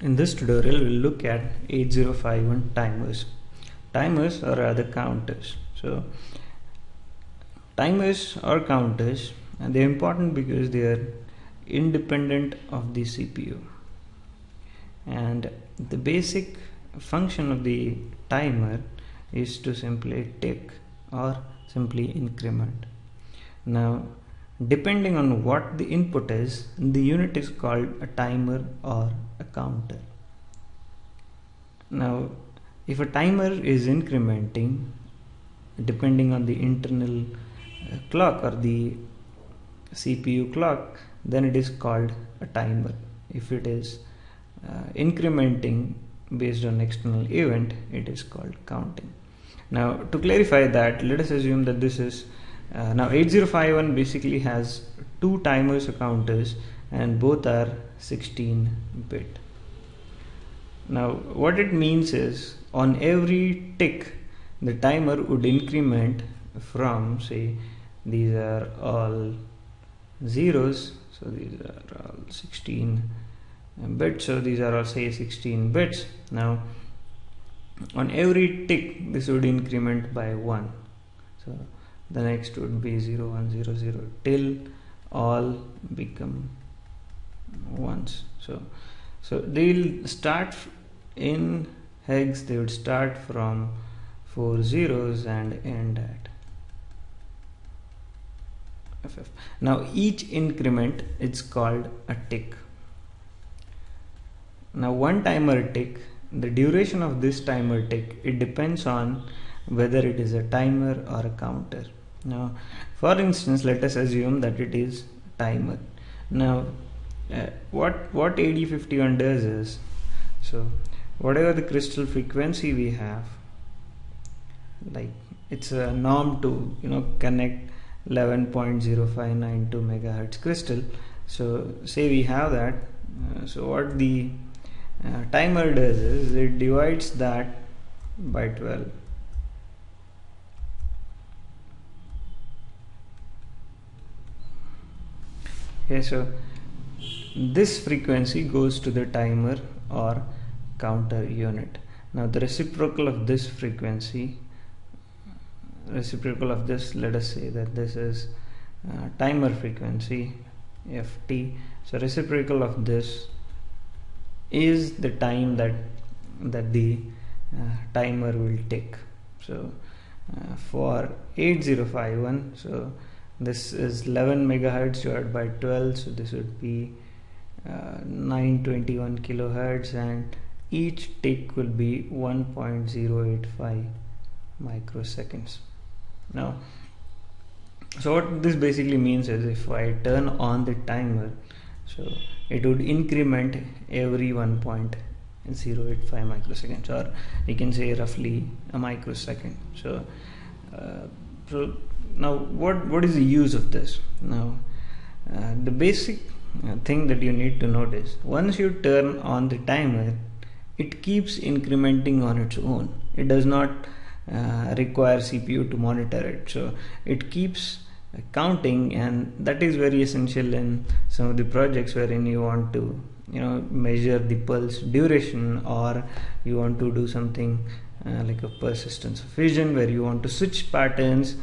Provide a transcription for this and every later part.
In this tutorial we'll look at 8051 timers. Timers or other counters. So timers or counters and they're important because they are independent of the CPU and the basic function of the timer is to simply tick or simply increment. Now depending on what the input is the unit is called a timer or a counter. Now if a timer is incrementing depending on the internal uh, clock or the CPU clock then it is called a timer. If it is uh, incrementing based on external event it is called counting. Now to clarify that let us assume that this is uh, now 8051 basically has two timers or counters and both are 16 bit. Now what it means is on every tick the timer would increment from say these are all zeros so these are all 16 bits so these are all say 16 bits now on every tick this would increment by 1 so the next would be 0 1 0 0 till all become ones. So so they'll start in hex they would start from four zeros and end at ff now each increment is called a tick. Now one timer tick the duration of this timer tick it depends on whether it is a timer or a counter now for instance let us assume that it is timer. Now uh, what what 8051 does is so whatever the crystal frequency we have like it's a norm to you know connect 11.0592 megahertz crystal. So say we have that uh, so what the uh, timer does is it divides that by 12 okay so this frequency goes to the timer or counter unit. Now the reciprocal of this frequency reciprocal of this let us say that this is uh, timer frequency ft so reciprocal of this is the time that that the uh, timer will take. So uh, for 8051 so this is 11 megahertz divided by 12 so this would be uh, 921 kilohertz and each tick will be 1.085 microseconds. Now so what this basically means is if I turn on the timer so it would increment every 1.085 microseconds or you can say roughly a microsecond. So uh, so now what what is the use of this? Now uh, the basic uh, thing that you need to notice once you turn on the timer it keeps incrementing on its own. It does not uh, require CPU to monitor it. So it keeps counting and that is very essential in some of the projects wherein you want to you know measure the pulse duration or you want to do something uh, like a persistence of vision where you want to switch patterns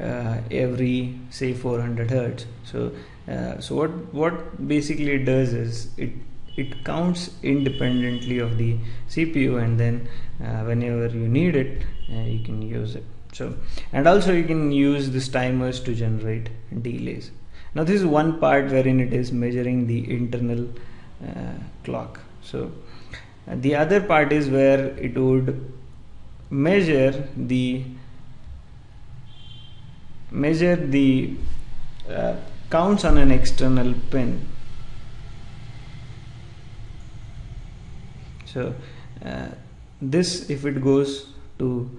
uh, every say 400 hertz. So uh, so what what basically it does is it it counts independently of the CPU and then uh, whenever you need it uh, you can use it. So and also you can use these timers to generate delays. Now this is one part wherein it is measuring the internal uh, clock. So uh, the other part is where it would measure the measure the uh, counts on an external pin so uh, this if it goes to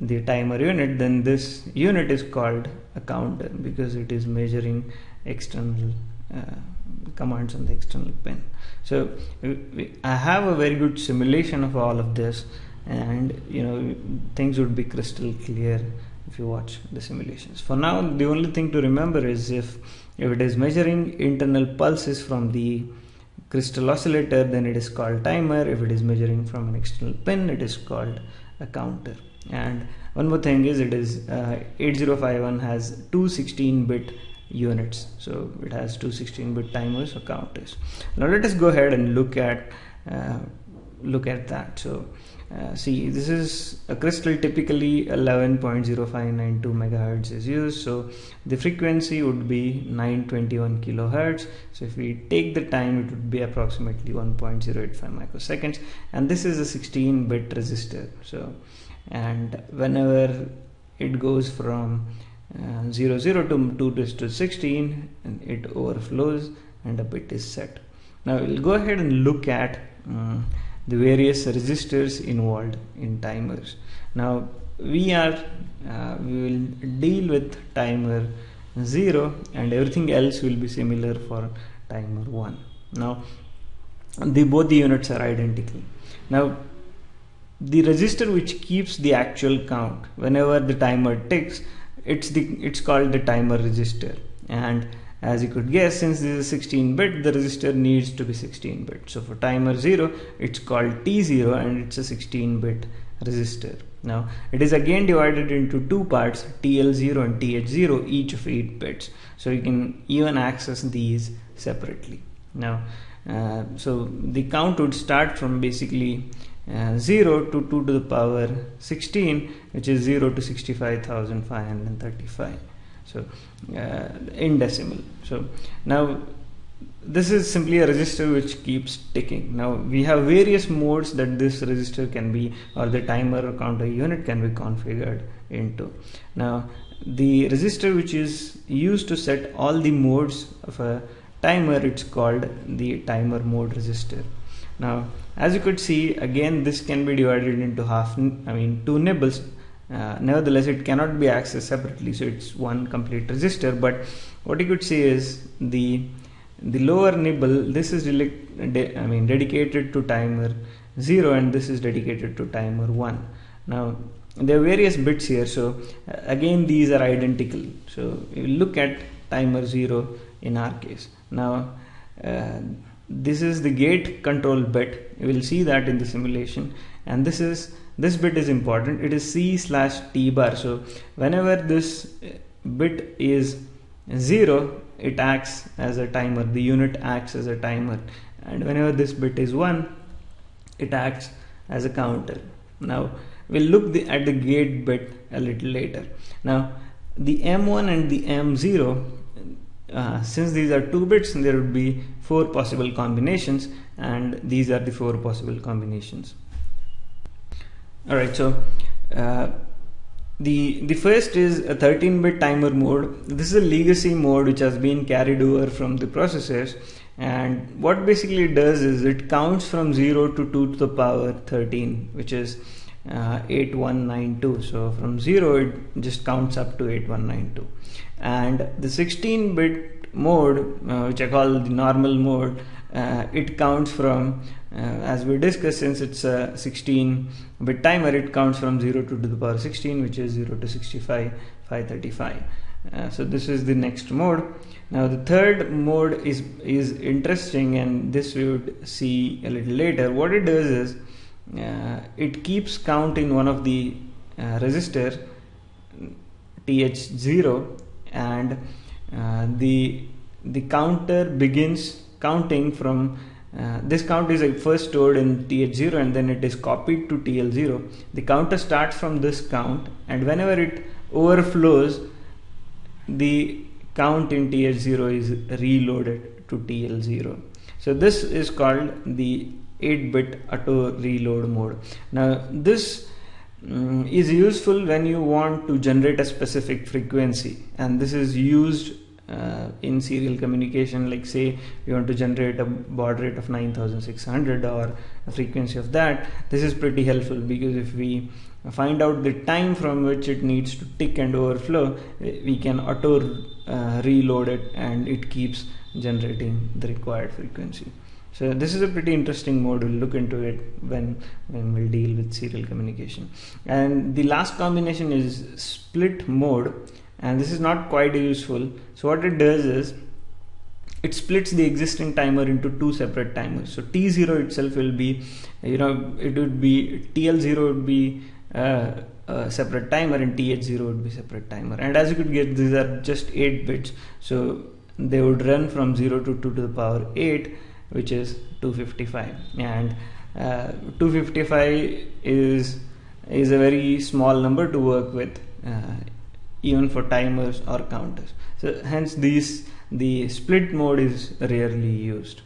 the timer unit then this unit is called a counter because it is measuring external uh, commands on the external pin so I have a very good simulation of all of this and you know things would be crystal clear if you watch the simulations. For now the only thing to remember is if if it is measuring internal pulses from the crystal oscillator then it is called timer. If it is measuring from an external pin it is called a counter. And one more thing is it is uh, 8051 has two 16 bit units. So it has two 16 bit timers or counters. Now let us go ahead and look at uh, look at that. So uh, see this is a crystal typically 11.0592 megahertz is used. So the frequency would be 921 kilohertz. So if we take the time it would be approximately 1.085 microseconds. And this is a 16 bit register. So and whenever it goes from uh, 0 0 to 2 to 16 and it overflows and a bit is set. Now we'll go ahead and look at um, the various registers involved in timers. Now we are uh, we will deal with timer 0 and everything else will be similar for timer 1 now the both the units are identical. Now the register which keeps the actual count whenever the timer ticks it's the it's called the timer register. And as you could guess since this is 16 bit the register needs to be 16 bit. So for timer 0 it's called t0 and it's a 16 bit register. Now it is again divided into two parts TL0 and TH0 each of 8 bits. So you can even access these separately. Now uh, so the count would start from basically uh, 0 to 2 to the power 16 which is 0 to 65,535 so uh, in decimal. So now this is simply a register which keeps ticking. Now we have various modes that this register can be or the timer or counter unit can be configured into. Now the register which is used to set all the modes of a timer it's called the timer mode register. Now as you could see again this can be divided into half I mean two nibbles uh, nevertheless it cannot be accessed separately so it's one complete register but what you could see is the the lower nibble this is I mean dedicated to timer 0 and this is dedicated to timer 1 now there are various bits here so uh, again these are identical. So you look at timer 0 in our case. Now uh, this is the gate control bit. You will see that in the simulation. And this is this bit is important. It is c slash t bar. So whenever this bit is 0 it acts as a timer. The unit acts as a timer. And whenever this bit is 1 it acts as a counter. Now we'll look the, at the gate bit a little later. Now the m1 and the m0 uh, since these are two bits there would be four possible combinations and these are the four possible combinations all right so uh, the the first is a 13 bit timer mode. This is a legacy mode which has been carried over from the processors. And what basically it does is it counts from 0 to 2 to the power 13 which is uh, 8192 so from 0 it just counts up to 8192 and the 16 bit mode uh, which I call the normal mode uh, it counts from as we discussed since it's a 16 bit timer it counts from 0 to, to the power 16 which is 0 to 65 535 uh, so this is the next mode. Now the third mode is is interesting and this we would see a little later. What it does is uh, it keeps count in one of the uh, register th0 and uh, the the counter begins counting from uh, this count is like first stored in th0 and then it is copied to tl0 the counter starts from this count and whenever it overflows the count in th0 is reloaded to tl0 so this is called the 8-bit auto reload mode. Now this um, is useful when you want to generate a specific frequency and this is used uh, in serial communication like say you want to generate a baud rate of 9600 or a frequency of that this is pretty helpful because if we find out the time from which it needs to tick and overflow we can auto uh, reload it and it keeps generating the required frequency so this is a pretty interesting mode. We'll look into it when when we'll deal with serial communication. And the last combination is split mode, and this is not quite useful. So what it does is it splits the existing timer into two separate timers. So t0 itself will be you know it would be tl0 would be uh, a separate timer and th0 would be separate timer. And as you could get these are just 8 bits. So they would run from 0 to 2 to the power 8 which is 255 and uh, 255 is is a very small number to work with uh, even for timers or counters. So hence these the split mode is rarely used.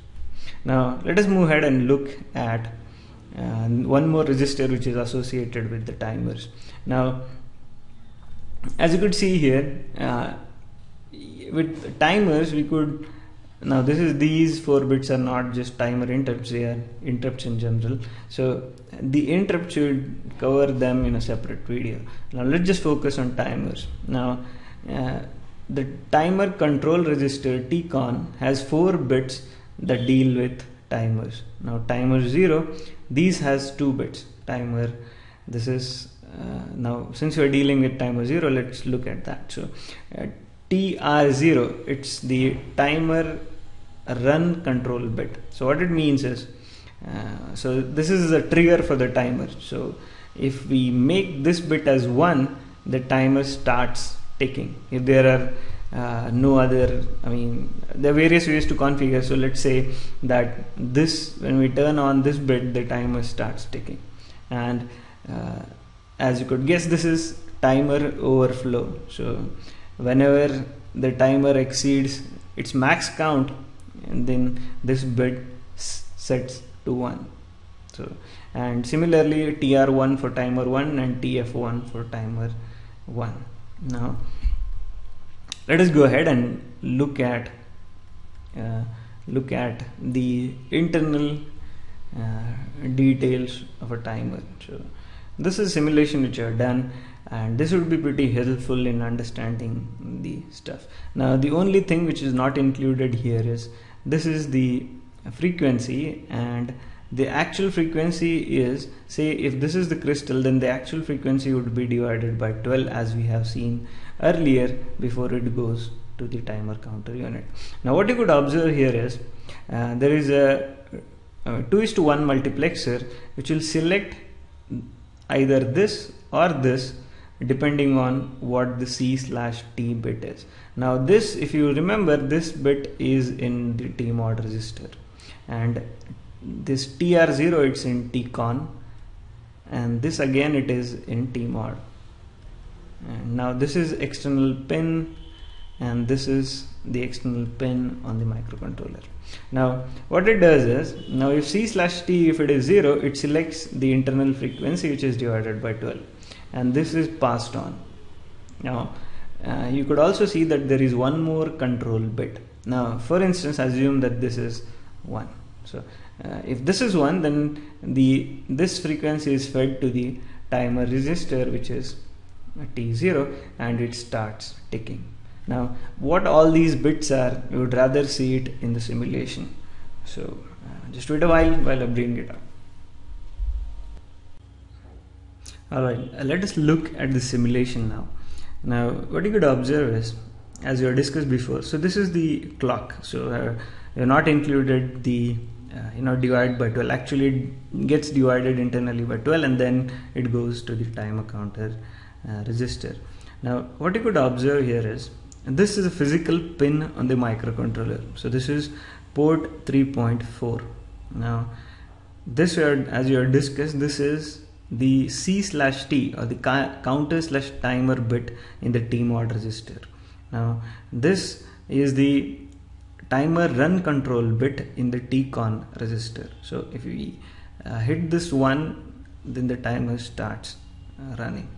Now let us move ahead and look at uh, one more register which is associated with the timers. Now as you could see here uh, with timers we could now this is these four bits are not just timer interrupts they are interrupts in general. So the interrupt should cover them in a separate video. Now let's just focus on timers. Now uh, the timer control register tcon has four bits that deal with timers. Now timer 0 these has two bits. Timer this is uh, now since we are dealing with timer 0 let's look at that. So uh, TR0 it's the timer run control bit. So what it means is uh, so this is a trigger for the timer. So if we make this bit as 1 the timer starts ticking. If there are uh, no other I mean there are various ways to configure. So let's say that this when we turn on this bit the timer starts ticking. And uh, as you could guess this is timer overflow. So whenever the timer exceeds its max count and then this bit sets to 1 so and similarly tr1 for timer 1 and tf1 for timer 1 now let us go ahead and look at uh, look at the internal uh, details of a timer. So this is simulation which are done and this would be pretty helpful in understanding the stuff. Now the only thing which is not included here is this is the frequency and the actual frequency is say if this is the crystal then the actual frequency would be divided by 12 as we have seen earlier before it goes to the timer counter unit. Now what you could observe here is uh, there is a, a 2 is to 1 multiplexer which will select either this or this depending on what the C slash T bit is. Now this if you remember this bit is in the T mod register and this TR0 it's in TCON and this again it is in T mod. And now this is external pin and this is the external pin on the microcontroller. Now what it does is now if C slash T if it is 0 it selects the internal frequency which is divided by 12 and this is passed on. Now uh, you could also see that there is one more control bit. Now for instance assume that this is 1 so uh, if this is 1 then the this frequency is fed to the timer register, which is t0 and it starts ticking. Now what all these bits are you would rather see it in the simulation. So uh, just wait a while while I bring it up Alright, uh, let us look at the simulation now. Now, what you could observe is, as have discussed before, so this is the clock. So, uh, you not included the, uh, you know, divide by 12. Actually, it gets divided internally by 12 and then it goes to the timer counter uh, register. Now, what you could observe here is, this is a physical pin on the microcontroller. So, this is port 3.4. Now, this, as you have discussed, this is the C slash T or the counter slash timer bit in the T mod register. Now this is the timer run control bit in the TCON register. So if we uh, hit this one then the timer starts uh, running.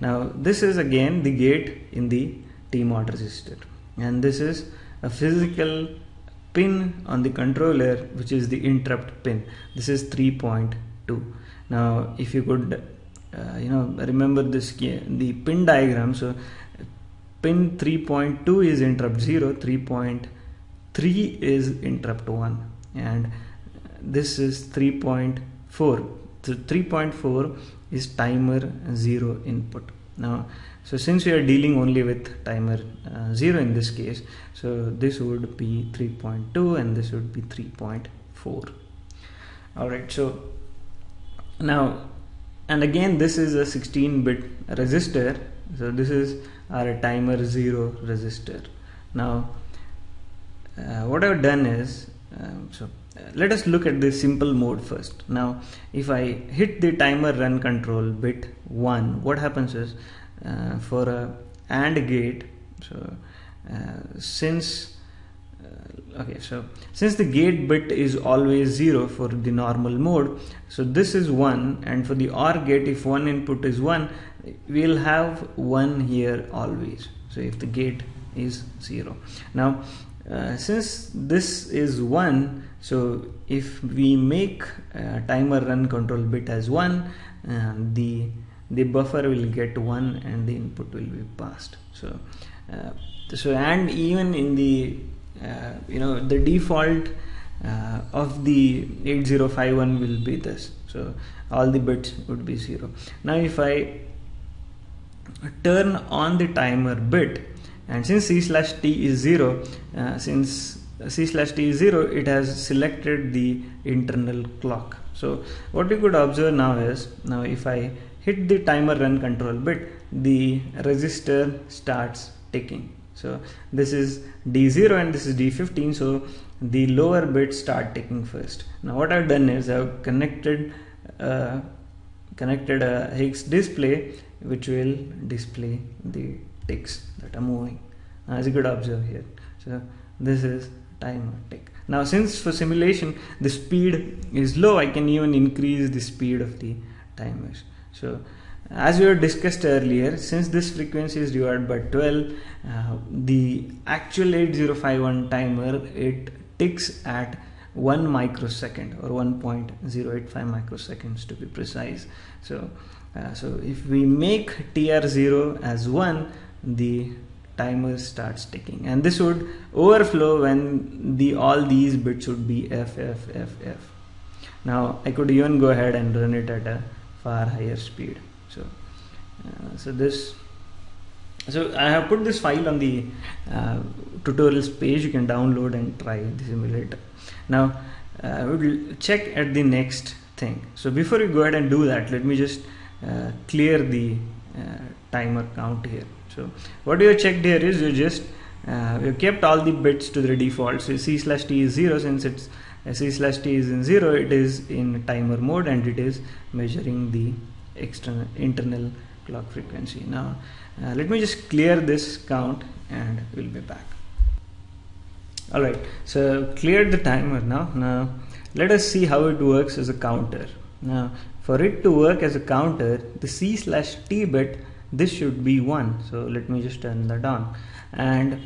Now this is again the gate in the T mod register and this is a physical pin on the controller which is the interrupt pin. This is 3.2 now if you could uh, you know remember this the pin diagram so pin 3.2 is interrupt 0 3.3 is interrupt 1 and this is 3.4 so 3.4 is timer 0 input. Now so since we are dealing only with timer uh, 0 in this case so this would be 3.2 and this would be 3.4 all right so now and again this is a 16 bit register. So this is our timer 0 register. Now uh, what I've done is um, so let us look at the simple mode first. Now if I hit the timer run control bit 1 what happens is uh, for a AND gate so uh, since okay so since the gate bit is always 0 for the normal mode so this is 1 and for the OR gate if one input is 1 we'll have 1 here always. So if the gate is 0 now uh, since this is 1 so if we make timer run control bit as 1 uh, the the buffer will get 1 and the input will be passed. So uh, so and even in the uh, you know the default uh, of the 8051 will be this. So all the bits would be 0 now if I turn on the timer bit and since c slash t is 0 uh, since c slash t is 0 it has selected the internal clock. So what you could observe now is now if I hit the timer run control bit the register starts ticking so this is D0 and this is D15 so the lower bits start ticking first. Now what I've done is I've connected uh, connected a hex display which will display the ticks that are moving. As you could observe here so this is time tick. Now since for simulation the speed is low I can even increase the speed of the timers. So as we have discussed earlier since this frequency is divided by 12 uh, the actual 8051 timer it ticks at 1 microsecond or 1.085 microseconds to be precise. So uh, so if we make tr0 as 1 the timer starts ticking. And this would overflow when the all these bits would be f f f f. Now i could even go ahead and run it at a far higher speed so uh, so this so I have put this file on the uh, tutorials page. You can download and try the simulator. Now uh, we'll check at the next thing. So before we go ahead and do that let me just uh, clear the uh, timer count here. So what you have checked here is you just uh, you kept all the bits to the default. So c slash t is 0 since it's c slash t is in 0 it is in timer mode and it is measuring the external internal clock frequency. Now uh, let me just clear this count and we'll be back. Alright so cleared the timer now. Now let us see how it works as a counter. Now for it to work as a counter the c slash t bit this should be 1 so let me just turn that on. And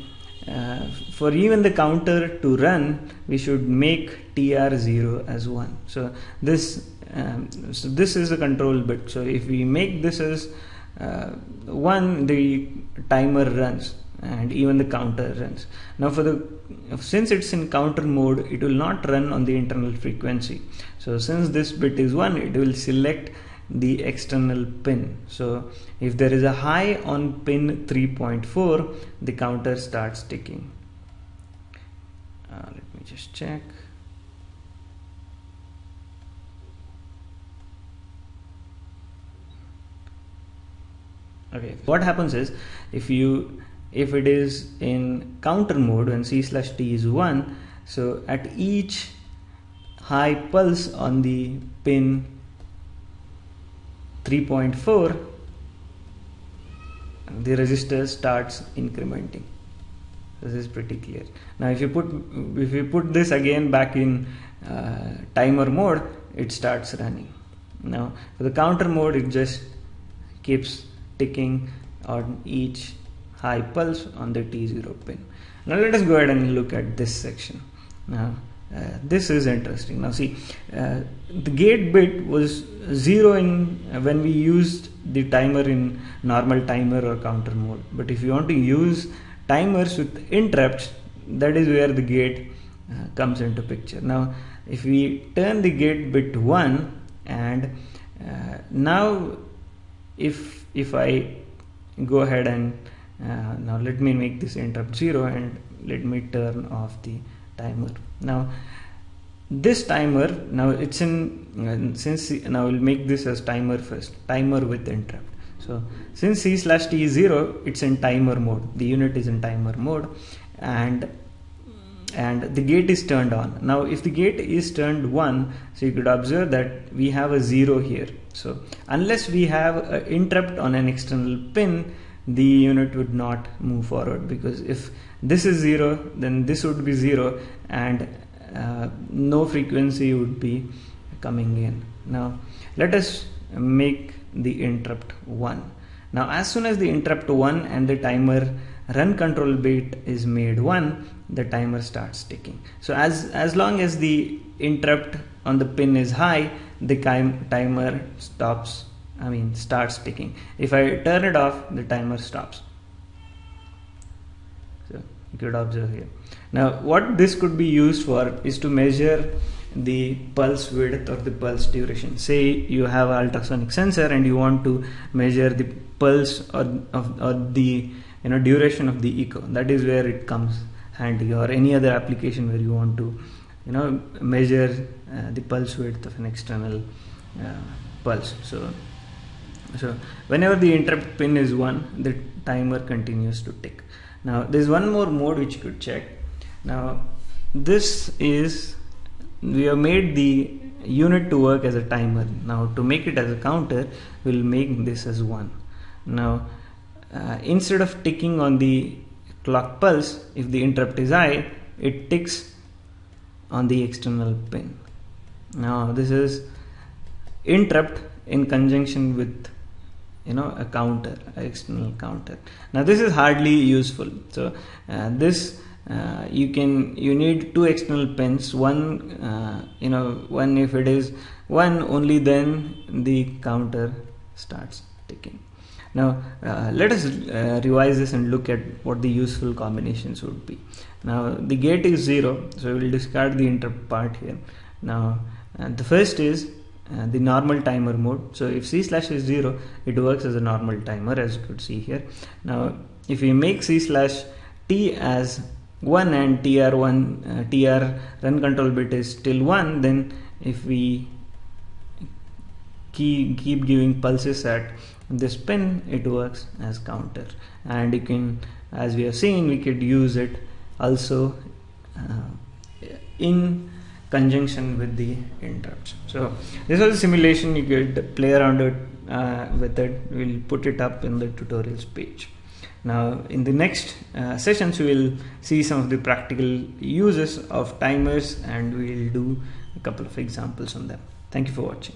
uh, for even the counter to run we should make tr0 as 1 so this um, so this is a control bit. So if we make this as uh, 1 the timer runs and even the counter runs. Now for the since it's in counter mode it will not run on the internal frequency. So since this bit is 1 it will select the external pin. So if there is a high on pin 3.4 the counter starts ticking. Uh, let me just check okay. What happens is if you if it is in counter mode when c slash t is 1 so at each high pulse on the pin 3.4 the register starts incrementing. This is pretty clear. Now if you put if you put this again back in uh, timer mode it starts running. Now for the counter mode it just keeps ticking on each high pulse on the T0 pin. Now let us go ahead and look at this section. Now uh, this is interesting. Now see uh, the gate bit was zero in uh, when we used the timer in normal timer or counter mode. But if you want to use timers with interrupts that is where the gate uh, comes into picture. Now if we turn the gate bit 1 and uh, now if if I go ahead and uh, now let me make this interrupt 0 and let me turn off the timer. Now this timer now it's in since now we'll make this as timer first timer with interrupt. So since c slash t is 0 it's in timer mode. The unit is in timer mode and and the gate is turned on. Now if the gate is turned 1 so you could observe that we have a 0 here so unless we have an interrupt on an external pin the unit would not move forward. Because if this is 0 then this would be 0 and uh, no frequency would be coming in. Now let us make the interrupt 1 now as soon as the interrupt 1 and the timer run control bit is made 1 the timer starts ticking. So as as long as the interrupt on the pin is high the timer stops I mean starts ticking if I turn it off the timer stops. So you could observe here. Now what this could be used for is to measure the pulse width or the pulse duration. Say you have an ultrasonic sensor and you want to measure the pulse or, of, or the you know duration of the echo. That is where it comes handy or any other application where you want to you know measure uh, the pulse width of an external uh, pulse. So so whenever the interrupt pin is 1 the timer continues to tick. Now there's one more mode which you could check. Now this is we have made the unit to work as a timer. Now to make it as a counter we'll make this as 1 now uh, instead of ticking on the clock pulse if the interrupt is high it ticks on the external pin. Now this is interrupt in conjunction with you know a counter external counter. Now this is hardly useful. So uh, this uh, you can you need two external pins. One uh, you know one if it is one only then the counter starts ticking. Now uh, let us uh, revise this and look at what the useful combinations would be now the gate is 0 so we will discard the interrupt part here. Now uh, the first is uh, the normal timer mode. So if c slash is 0 it works as a normal timer as you could see here. Now if we make c slash t as 1 and tr1 uh, tr run control bit is still 1 then if we keep, keep giving pulses at this pin it works as counter. And you can as we have seen we could use it also uh, in conjunction with the interrupts. So this was a simulation you could play around it uh, with it. We'll put it up in the tutorials page. Now in the next uh, sessions we will see some of the practical uses of timers and we'll do a couple of examples on them. Thank you for watching.